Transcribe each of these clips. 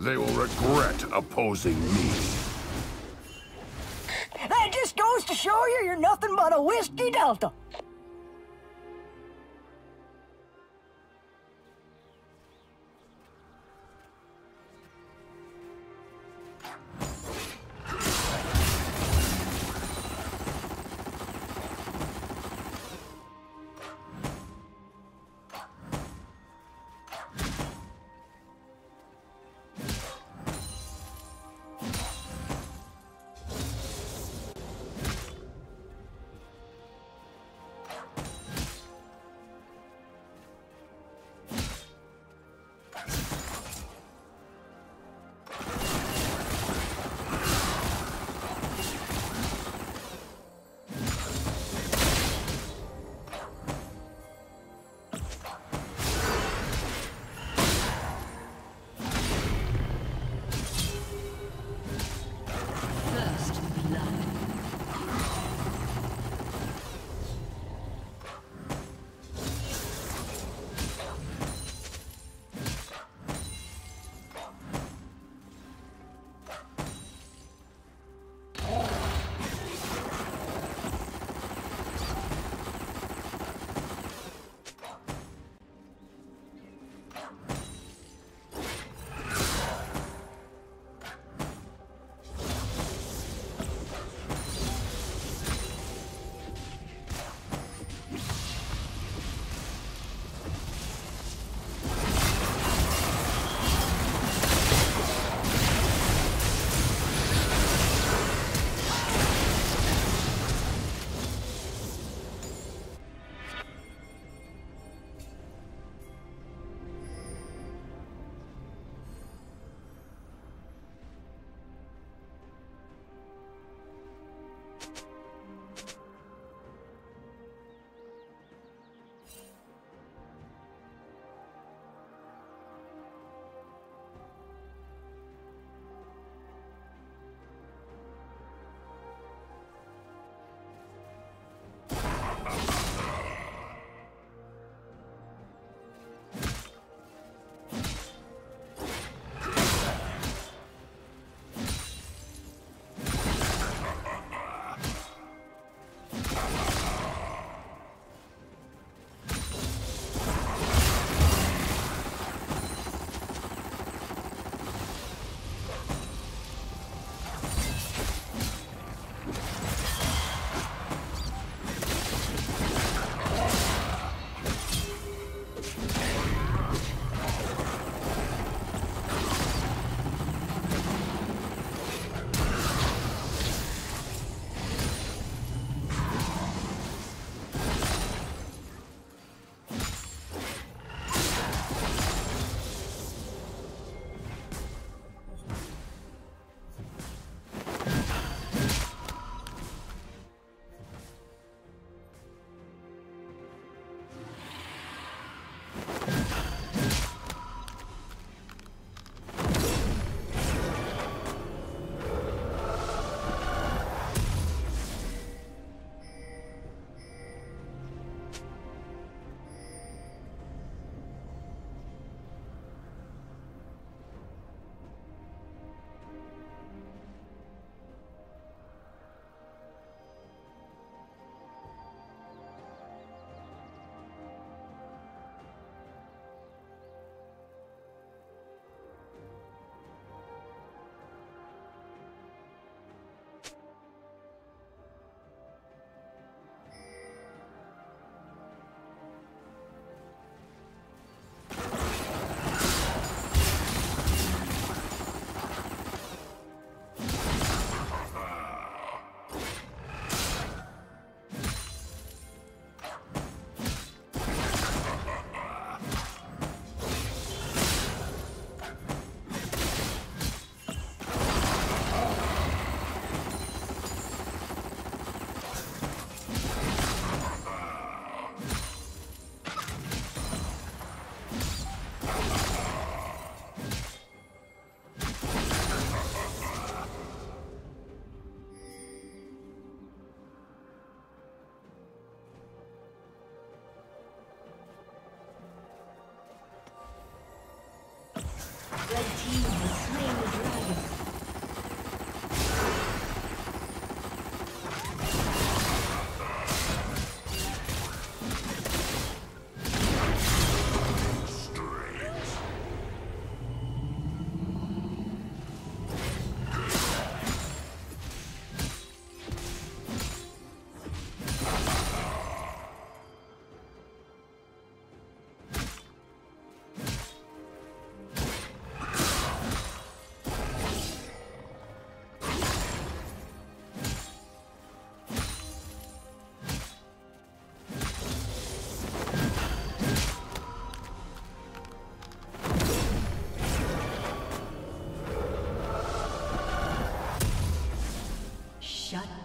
They will regret opposing me. That just goes to show you you're nothing but a whiskey delta.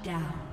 Down.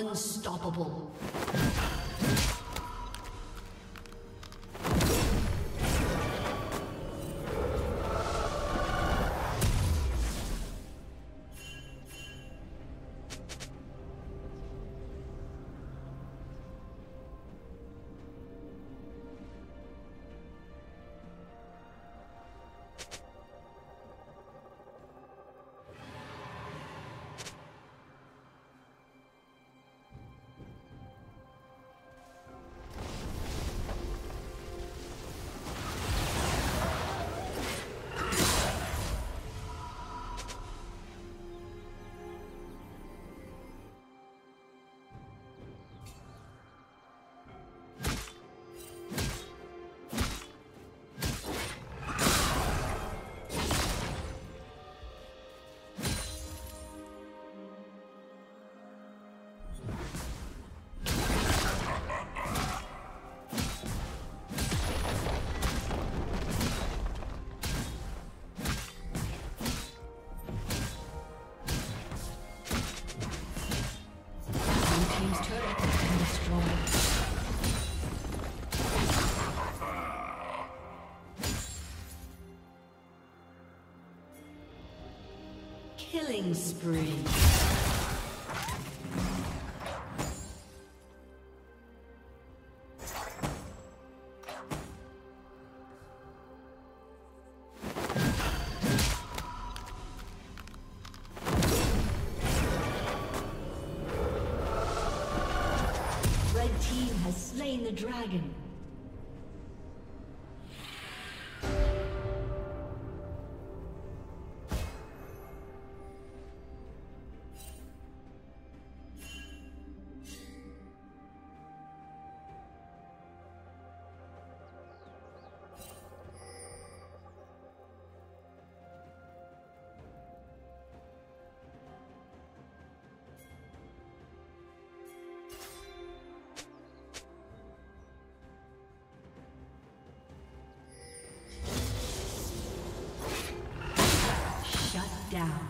Unstoppable. Killing spree. The dragon. down.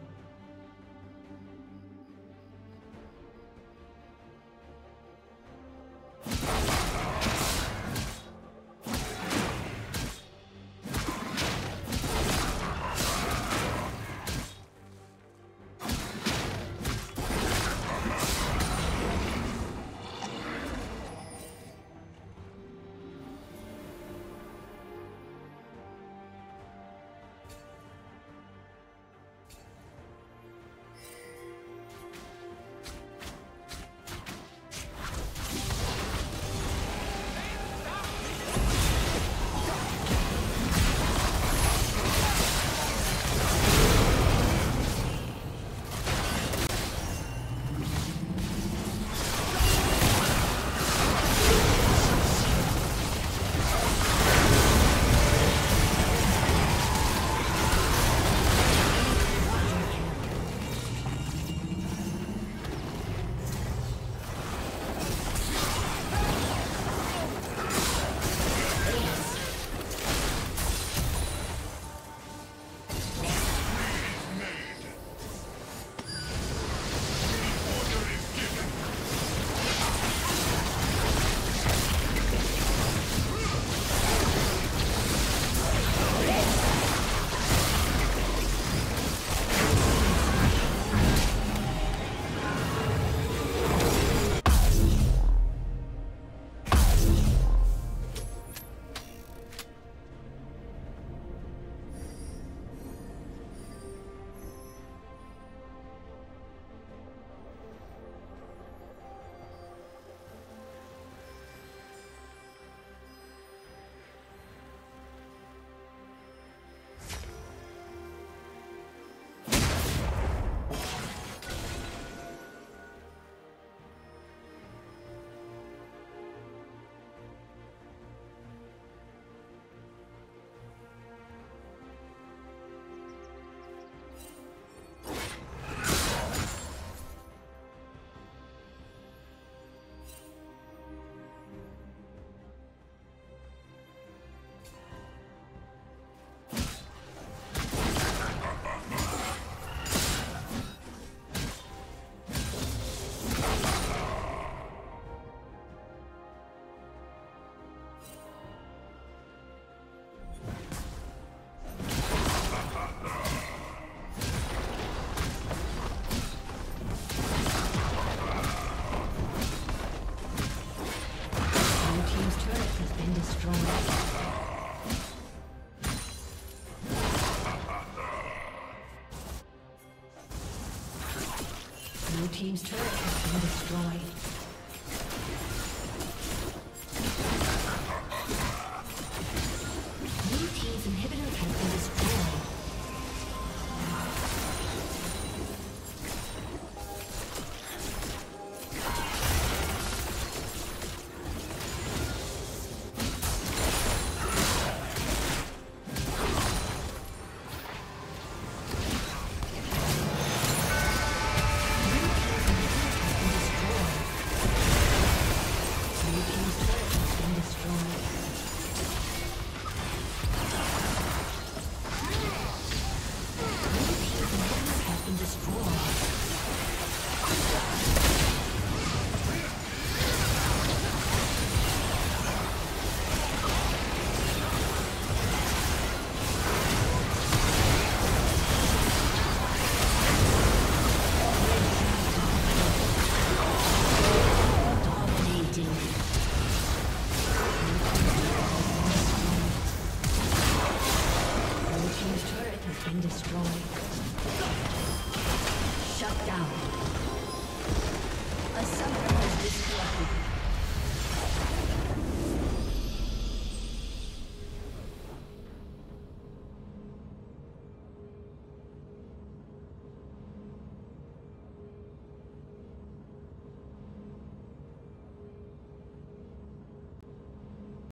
Team's turret.